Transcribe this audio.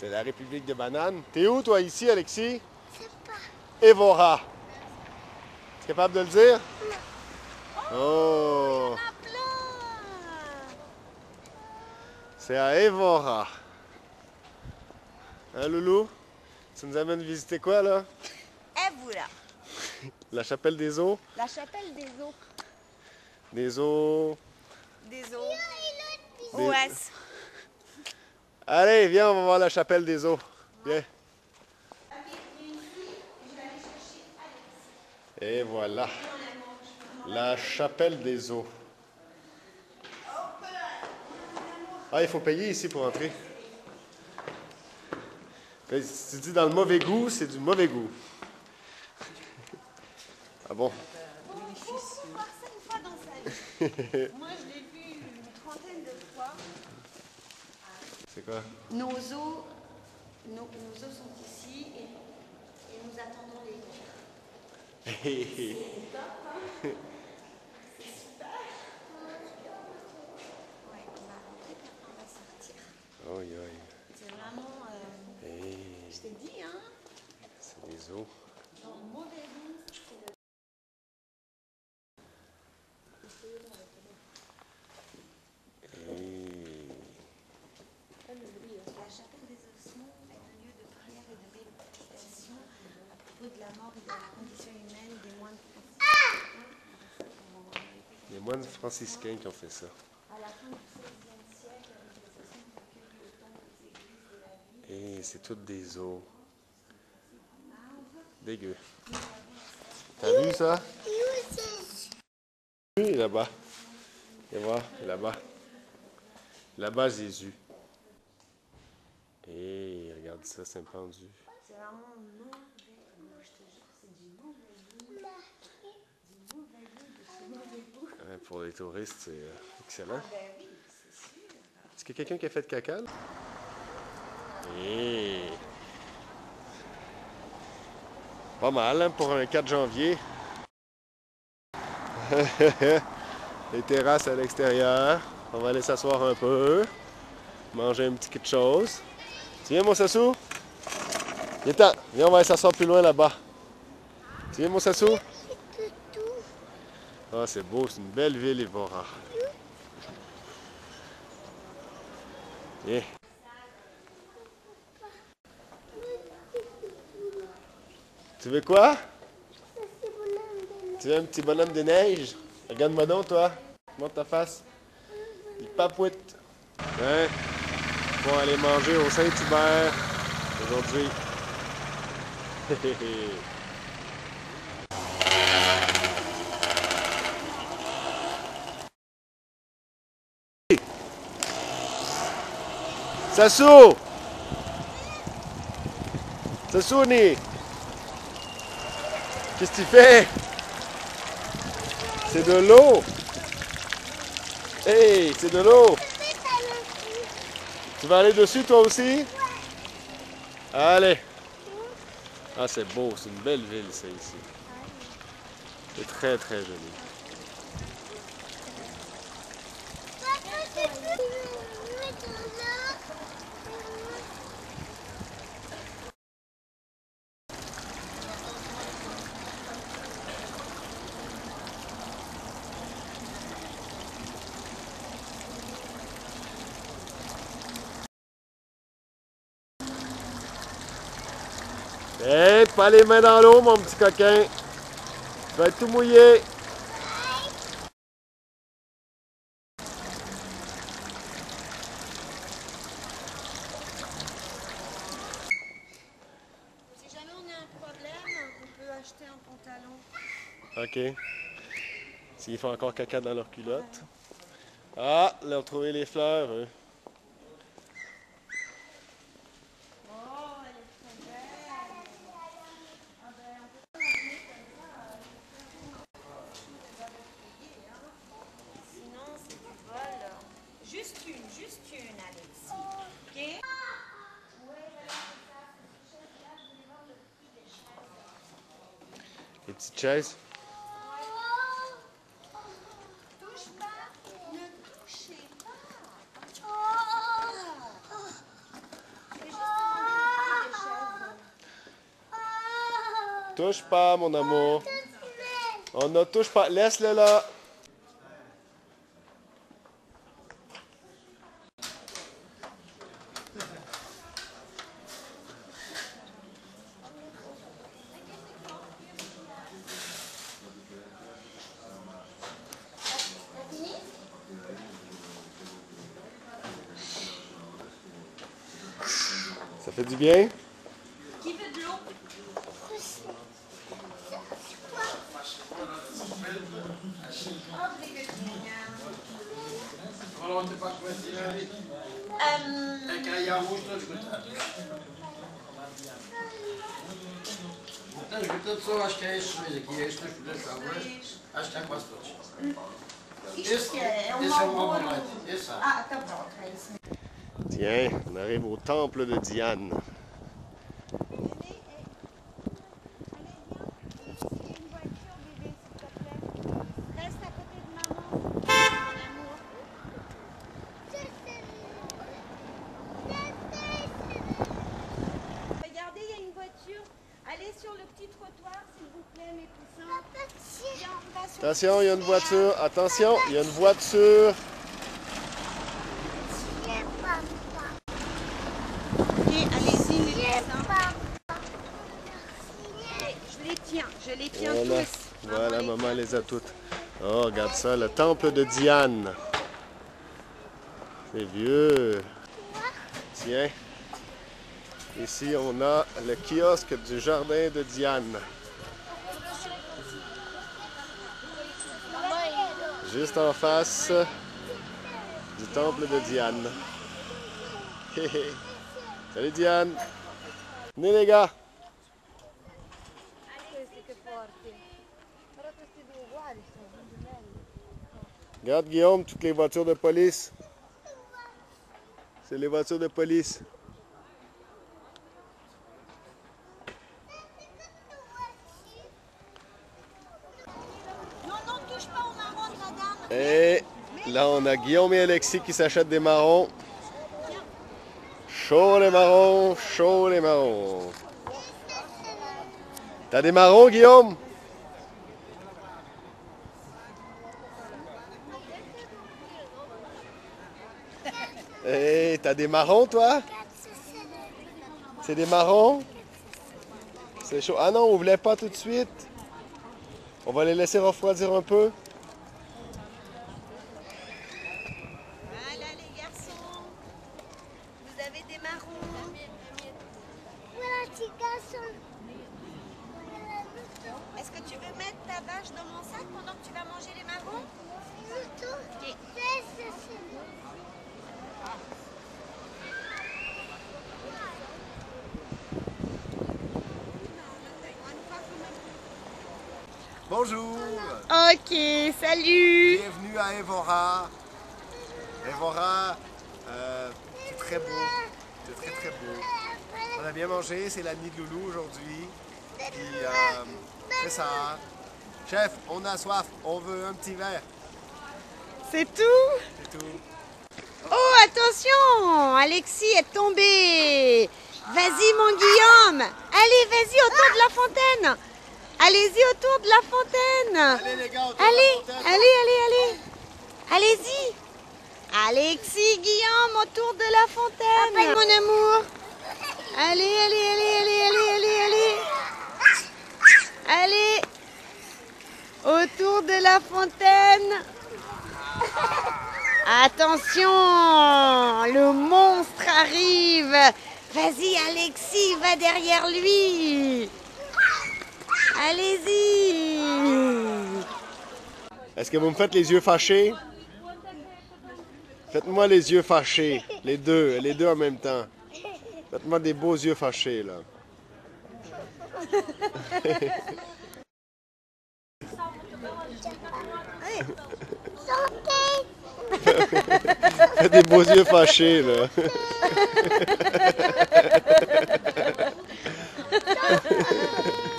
C'est la République de Banane. T'es où, toi, ici, Alexis? Je sais pas. Evora. Tu es capable de le dire? Oh! À plein. C'est à Evora. Hein, Loulou? Tu nous amènes visiter quoi, là? Voilà. La chapelle des eaux? La chapelle des eaux. Des eaux. Des eaux. Des- OS. Allez, viens, on va voir la chapelle des eaux. Viens. Et voilà. La chapelle des eaux. Ah, il faut payer ici pour entrer. Mais Si tu dis dans le mauvais goût, c'est du mauvais goût. Ah bon? Faut voir ça une fois dans sa vie. Moi, je l'ai vu une trentaine de fois. C'est quoi? Nos eaux, nos, sont ici et, et nous attendons les Hé, hé, hé. Ouais, on va rentrer, puis on va sortir. C'est vraiment, euh, Hé, je t'ai dit, hein, c'est des eaux. dans le mauvais goût, c'est le Hé. La chapelle des ossements est un lieu de prière et de méditation à propos de la mort et de la condition humaine des moines franciscains. Les moines franciscains qui ont fait ça. À la fin du XVIe siècle, les. Et c'est toutes des eaux. Dégueu. T'as vu ça? Oui, là-bas. Et voir, là-bas. Là-bas, Jésus. Et regarde ça, c'est un pendu. C'est vraiment mauvais goût, je te jure, c'est du mauvais goût. Du mauvais goût, de ce mauvais goût. Ouais, Pour les touristes, c'est euh, excellent. Ben oui, c'est sûr. Est-ce qu'il y a quelqu'un qui a fait de caca? Et... Pas mal hein, pour un 4 janvier. Les terrasses à l'extérieur. On va aller s'asseoir un peu. Manger un petit quelque chose. Tu viens, mon Sassou? Viens, Viens, on va aller s'asseoir plus loin là-bas. Tu viens, mon Sassou? Ah, c'est beau, c'est une belle ville, Evora. Viens. Tu veux quoi? Tu veux un petit bonhomme de neige? Regarde-moi donc, toi. Montre ta face. Il papouette. Hein? On va aller manger au Saint-Hubert aujourd'hui. Sassou! Sassouni! Qu'est-ce que tu fais? C'est de l'eau! Hey, c'est de l'eau! Tu vas aller dessus toi aussi? Allez! Ah, c'est beau, c'est une belle ville, ça, ici. C'est très, très joli. Hé, pas les mains dans l'eau, mon petit coquin. Tu vas être tout mouillé. Si jamais on a un problème, on peut acheter un pantalon. OK. S'ils font encore caca dans leur culotte. Ah, leur trouver les fleurs, eux. Petite chaise. Touche pas, mon amour. On ne touche pas. Laisse-le là. It's bien? Keep it low. Não, esgotando. Isto é? É um esse é um é. Ah, tá bom, é isso mesmo. Tiens, on arrive au temple de Diane. Reste à côté de maman. Regardez, il y a une voiture. Allez sur le petit trottoir, s'il vous plaît, mes poussins. Attention, il y a une voiture. Attention, il y a une voiture. Ok, allez-y, mes poussins. Je les tiens, je les tiens Voilà, tous. voilà, les maman les a toutes. Oh, regarde ça, le temple de Diane. C'est vieux. Tiens. Ici, on a le kiosque du jardin de Diane. Juste en face du temple de Diane. Hé, hé. Salut Diane. Venez les gars. Regarde Guillaume, toutes les voitures de police. C'est les voitures de police. Et là, on a Guillaume et Alexis qui s'achètent des marrons. Chaud les marrons, chaud les marrons. T'as des marrons, Guillaume? Et t'as des marrons, toi? C'est des marrons? C'est chaud. Ah non, on voulait pas tout de suite. On va les laisser refroidir un peu. Voilà les garçons. Marrons. Voilà, petit garçon. Est-ce que tu veux mettre ta vache dans mon sac pendant que tu vas manger les marrons Surtout, Ok. fais ceci. Bonjour, Ok, salut. bienvenue à Evora. Evora, euh, c'est très beau, c'est très très beau. On a bien mangé, c'est la nuit de Loulou aujourd'hui. Puis, euh, c'est ça. Chef, on a soif, on veut un petit verre, C'est tout? C'est tout. Oh, attention Alexis est tombé Vas-y, mon Guillaume Allez, vas-y, autour de la fontaine Allez-y, autour de la fontaine Allez les gars, autour de la Allez, fontaine. allez, allez, allez Allez-y Alexis, Guillaume, autour de la fontaine Mon amour Allez, allez, allez, allez, allez, allez, allez Allez Autour de la fontaine Attention, le monstre arrive. Vas-y Alexis, va derrière lui. Allez-y. Est-ce que vous me faites les yeux fâchés? Faites-moi les yeux fâchés, les deux, les deux en même temps. Faites-moi des beaux yeux fâchés, là. Faites des beaux yeux fâchés, là.